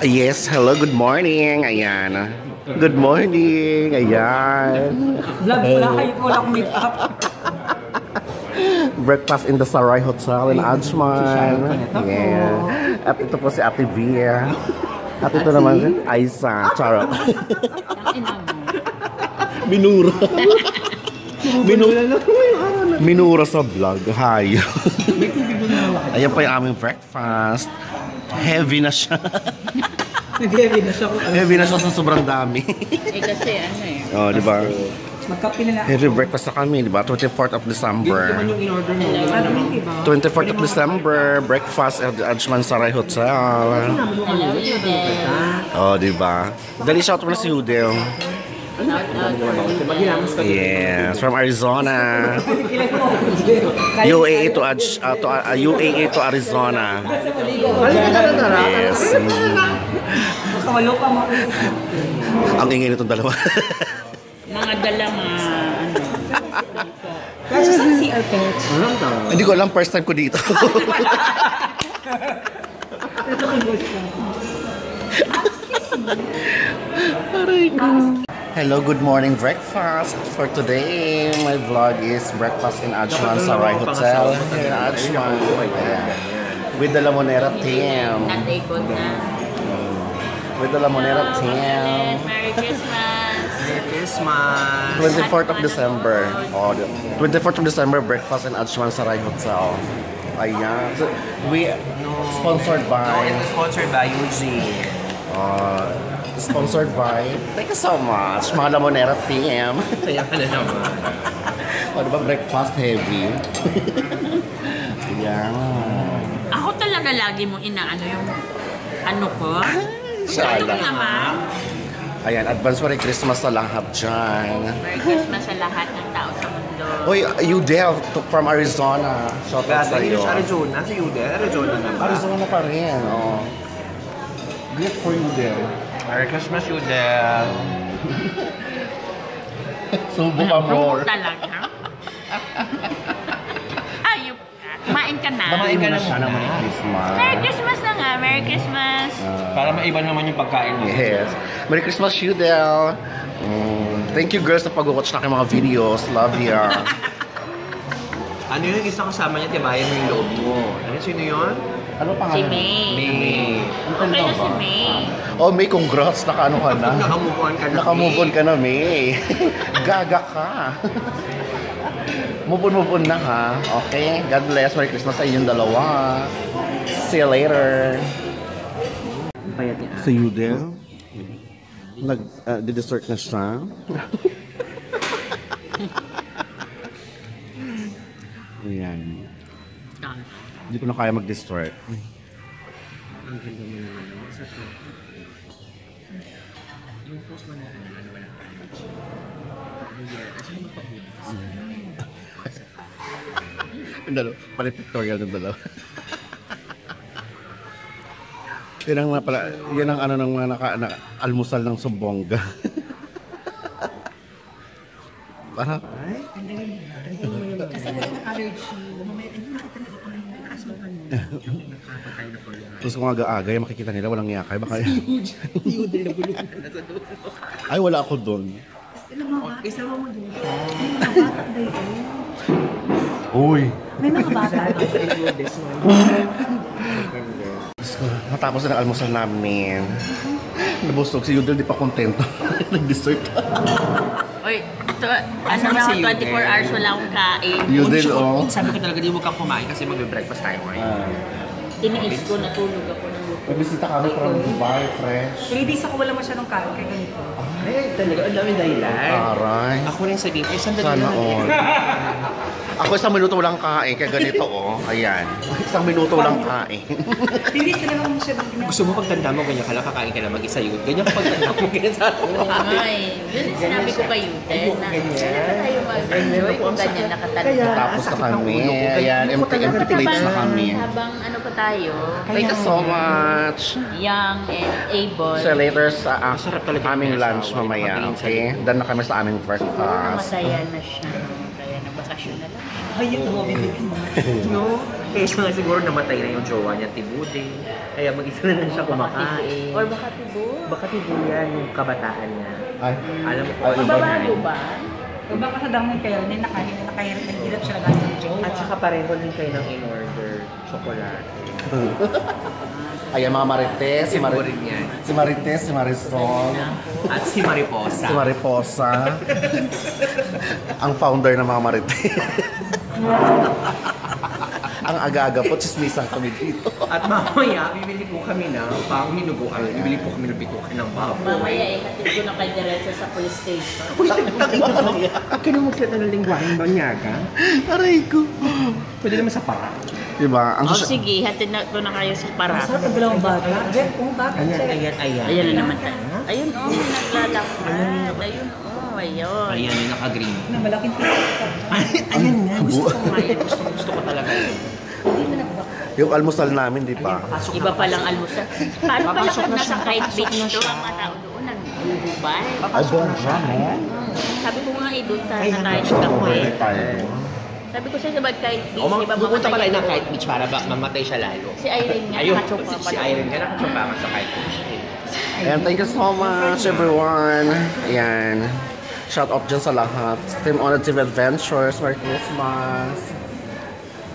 Yes, hello, good morning. Ayan. Good morning. Ayan. Vlog pala kayo po walang make up. Breakfast in the Saray Hotel in Ajman. Yeah. At ito po si Ate Via. At ito naman si Aisa. Charot. Minura. Minura. Minura sa vlog. Hayo. Ayan pa yung aming breakfast. Heavy na siya. Nag-heavy na siya kung ano. Heavy na siya sa sobrang dami. Eh kasi ano eh. Oh, di ba? Magkape na lang. Heavy breakfast na kami, di ba? 24th of December. Ano yung iba? 24th of December, breakfast at the Ajman Saray Hotel. Yudel. Oh, di ba? Dali shout mo na si Hudel. Yes, from Arizona. UAE to uh, to uh, UAE to Arizona. Yes. Ang ingay nitong dalawa. Mga dala mga ano. Kaya sa CR Pets. Hindi ko alam first time ko dito. Hello, good morning breakfast for today. My vlog is breakfast in Ajman Saray Hotel here in Ajman. With the Lamonera team. With the Lamonera team. Merry Christmas. Merry Christmas! 24th of December. Oh, the- 24th of December, breakfast in Ajman Saray Hotel. Ayan. So, we sponsored No, by it's sponsored by Eugene. uh, sponsored by Thank you so much. Mga Lamonera team. Kaya ka na naman. o, diba breakfast heavy? Ayan. Ako talaga lagi mo inaano yung ano ko. Siya lang. naman? Ayan, advance Merry Christmas sa lahat dyan. Merry Christmas sa lahat ng tao sa mundo. Uy, Udel to, from Arizona. Shout out sa iyo. Arizona. Si Yude, Arizona na ba? Arizona pa rin, oh. Good for Udel. Merry Christmas, Yude. Subo pa more. Talaga. Ayop ka. Kumain ka na. Kumain ka na muna. Merry Christmas. Merry Christmas na nga. Merry Christmas. Ah. Para maiba naman yung pagkain mo. Yes. Merry Christmas, Udel. Mm, thank you girls sa pag-watch na aking mga videos. Love ya. Ano yung isang kasama niya, tibayan mo yung loob mo. Ano, sino yun? ano Si pangalan? May. May. Okay na si May. Oh, May, congrats. Naka ano ka na? Nakamove on ka na. Naka-move on ka na, May. Gaga ka. move on, move on na ha. Okay? God bless. Merry Christmas sa inyong dalawa. See you later. Bayad niya. Si Yudel, nag-dessert na siya. Ayan. Hindi ko na kaya mag-dessert. Yung dalawa, pala pictorial ng dalawa. Yan ang pala, yan ang ano ng mga naka, na, almusal ng sumbongga. Para, Tapos kung aga-aga, yung makikita nila, walang yakay. Baka... Ay, wala ako doon. Isama mo dun. Uy! May mga bata. Natapos na ang almusal namin. Nabusog si Yudel, di pa kontento. Nag-dessert. Uy, ito, ano na, si 24 Yudel. hours wala akong kain. Yudel, oh. Sabi ko talaga, di mo kang kumain kasi magbe-breakfast tayo ngayon. Ah, Tiniis ko, natulog ako ng luto. Nabisita kami from Dubai, fresh. Three days ako wala masyadong kain kaya ganito. Ay, talaga, ang dami dahilan. Aray. Ako rin sabihin, eh, sandali Sana lang. all. Ako isang minuto walang kain, kaya ganito oh. Ayan. Isang minuto walang kain. Three days na lang masyadong ginagawa. Gusto mo pagtanda mo, ganyan ka lang, kakain ka lang mag-isa yun. Ganyan ka pagtanda mo, ganyan sa Oo nga eh. Yun, sinabi ko kay Yuten na Ganyan. kaya na tayo mag-enjoy kung ganyan nakatanda. Tapos na kami. Ayan, empty, empty plates na kami. Habang ano pa tayo, Thank you so much. young and able. So later sa uh, aming yung lunch mamaya, okay? Dan na kami sa aming breakfast. Masaya na siya. Kaya na bakasyon na lang. Ay, ito mo, bibigyan mo. No? Kaya nga siguro namatay na yung jowa niya, Tibude. Kaya mag-isa na lang siya kumakain. Or baka tibo? Baka Tibude yan yung kabataan niya. Ay, Alam mo, Ay, iba Mababago ba? O baka sa dami kayo, hindi nakahin, nakahirap, nahirap siya lang ng jowa. At saka pareho din kayo ng in-order chocolate. ayan mga Marites, si, Mar- si Marites, si Marisol, At si Mariposa. si Mariposa, ang founder ng mga Marites. ang aga-aga po, chismisan kami dito. At mamaya, bibili po kami ng pang minuguan. Bibili po kami ng bitukin ng baboy. Mamaya hatid ko na kay Diretso sa police station. Huwag ka na magsalita ng lingwahe ng nyaga. Aray ko. Pwede naman sa para. Diba? Ang O sosya- sige, hatid na ko na kayo sa para. Masarap ang dalawang bata. Jen, kung bata Ayan, siya. ayan, ayan. Ayun na naman tayo. Ayun, oh, naglalakad. Ayun, oh, ayun. Ayan, yung naka-green. Na malaking tito. Ayan nga, gusto ko nga yun. Gusto, gusto ko talaga yun. Yung almusal namin, di ba? Pasok Iba na pa lang almusal. Paano pala Papasok na nasa siya, kahit papasok beach na siya. ang mga tao doon, nag-Dubai. Ay, doon siya, no? Hmm. Sabi ko nga eh, doon sana Ay, tayo sa tayo. Sabi ko siya sa bag kahit beach, O, mag- pupunta pala doon. kite beach para ba mamatay siya lalo. Si Irene nga, Ayun, nakachupa si, pa si. Irene nga nakachumpa ka sa kite beach. Ayan, thank you so much, everyone. Ayan. Shout out dyan sa lahat. Team Honor TV Adventures. Merry Christmas.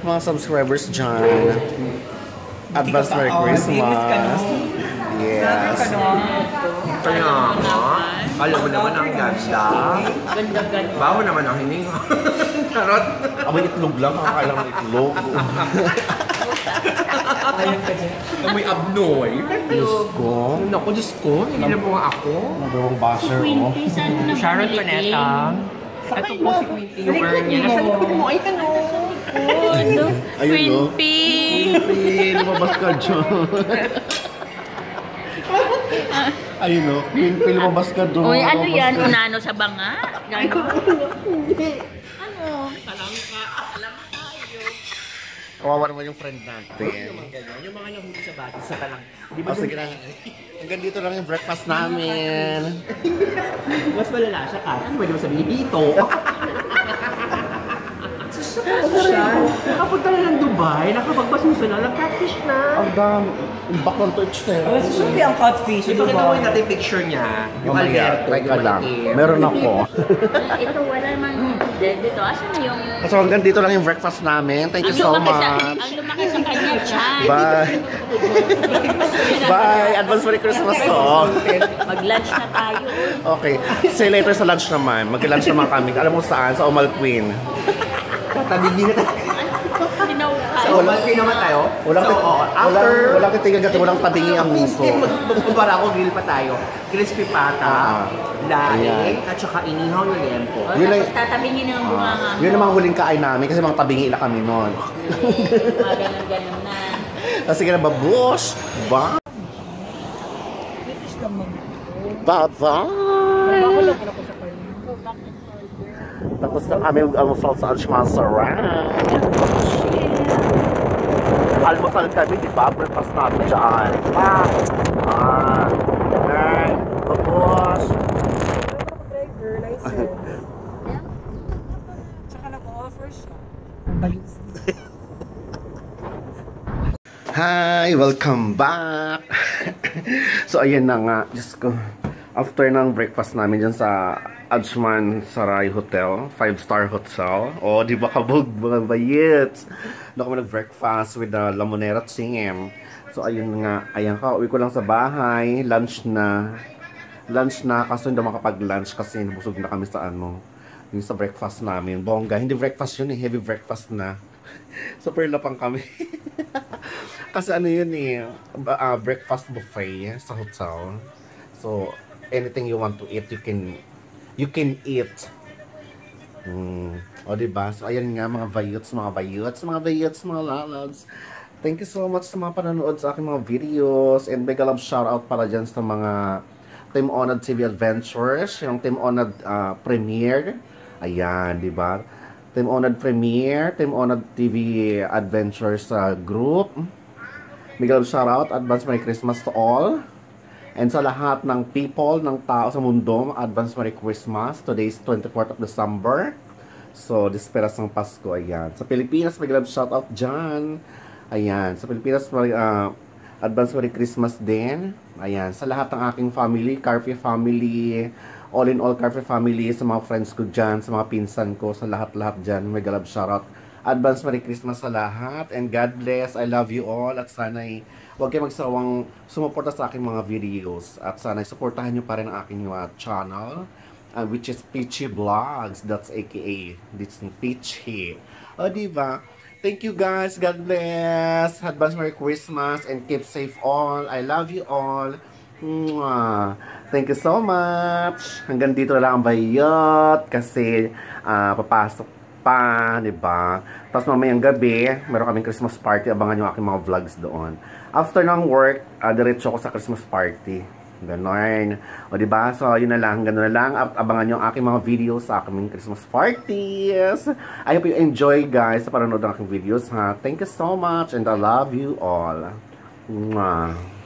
Mga subscribers dyan. Advance Merry Christmas. Yes. Kaya nga, alam mo naman ang ganda. Ganda-ganda. Baho naman ang hininga. Charot. Amoy itlog lang. Kakailang ng itlog. Amoy abnoy. Diyos ko. Naku, Diyos ko, hindi na po nga ako. Nagawang basher Queen ko. P, Sharon. King? Ito po si Quinty, yung earn niya. Nasa likod mo, ay tanong. Ayun, Queen no? P. Queen, lumabas ka dyan. Ayun Queen, lumabas ka doon. Uy, ano yan? ka. Unano sa banga? Gano'n? Ano? Kawawa naman yung friend natin. Yung mga nahuli sa batis sa talang. Di Oh, sige na. Hanggang dito lang yung breakfast namin. Mas malala siya ka. Ano pwede mo sabihin dito? Nakapunta na ng Dubai, nakapagpasuso na, nag-catfish na. Ang dami. Back on to itself. Oh, si Sophie ang catfish. Ipakita mo yung natin picture niya. Yung Mamaya, Alberto. ka yung lang. Meron ako. Ito, wala dead dito. Asan na yung... So hanggang dito lang yung breakfast namin. Thank you Ang so much. ang lumaki sa kanya dyan. Bye. Bye. Advance Merry Christmas to. Mag-lunch na tayo. Okay. See you later sa lunch naman. Mag-lunch naman kami. Alam mo saan? Sa Omal Queen. Tatabigin na tayo. Tinawag So, malaki naman tayo. Walang, so, oh, walang, after... walang titingan dati, walang tabingi ang miso. Magkumpara ako, grill pa tayo. Crispy pata, Ah. laing, at saka inihaw yung lempo. O, Yun lang- tapos tatabingin ng bunga nga. Yun ang mga huling kain namin kasi mga tabingi ila kami noon. Mga ganun-ganun na. Ah, sige na, babush. Bye. Bye-bye. Tapos na kami almusal sa Alshmansa Almusal kami, di ba? Breakfast namin dyan. Ah! Ah! Tsaka nag-offer siya. Hi! Welcome back! so, ayan na nga. Diyos ko. After ng breakfast namin dyan sa Ajman Saray Hotel, 5-star hotel. O, di ba kabog mga bayits? Doon kami nag-breakfast with the Lamonera Tsingem. So, ayun nga. Ayan ka, uwi ko lang sa bahay. Lunch na. Lunch na, kaso hindi makapag-lunch kasi nabusog na kami sa ano. Yung sa breakfast namin. Bongga. Hindi breakfast yun eh. Heavy breakfast na. Super lapang kami. Kasi ano yun eh, ah, breakfast buffet sa hotel. So, anything you want to eat, you can you can eat. Mm. O, diba? So, ayan nga, mga bayuts, mga bayuts, mga bayuts, mga lalads. Thank you so much sa mga panonood sa aking mga videos. And mega love shoutout para dyan sa mga Team Onad TV Adventures, yung Team Onad ah, Premiere. Ayan, di ba? Team Onad Premiere, Team Onad TV Adventures sa group. Mega love shoutout, advance Merry Christmas to all. And sa lahat ng people, ng tao sa mundo, advance Merry Christmas. Today is 24th of December, So, disperas ng Pasko, ayan. Sa Pilipinas, may love shoutout dyan. Ayan, sa Pilipinas, uh, advance Merry Christmas din. Ayan, sa lahat ng aking family, Carfe family, all in all Carfe family, sa mga friends ko dyan, sa mga pinsan ko, sa lahat-lahat dyan, may galab shoutout. Advance Merry Christmas sa lahat and God bless. I love you all at sana'y huwag kayo magsawang sumuporta sa aking mga videos at sana'y suportahan nyo pa rin ang aking uh, channel uh, which is Peachy Vlogs. That's aka this Peachy. O, diba? Thank you guys. God bless. Advance Merry Christmas and keep safe all. I love you all. Thank you so much. Hanggang dito na lang ang bayot kasi uh, papasok pa, di ba? Tapos mamayang gabi, meron kaming Christmas party. Abangan nyo aking mga vlogs doon. After ng work, uh, diretso ako sa Christmas party. Ganon. O, di ba? So, yun na lang. Ganon na lang. At abangan nyo ang aking mga videos sa aking Christmas parties. I hope you enjoy, guys, sa panonood ng aking videos, ha? Thank you so much and I love you all. Mwah.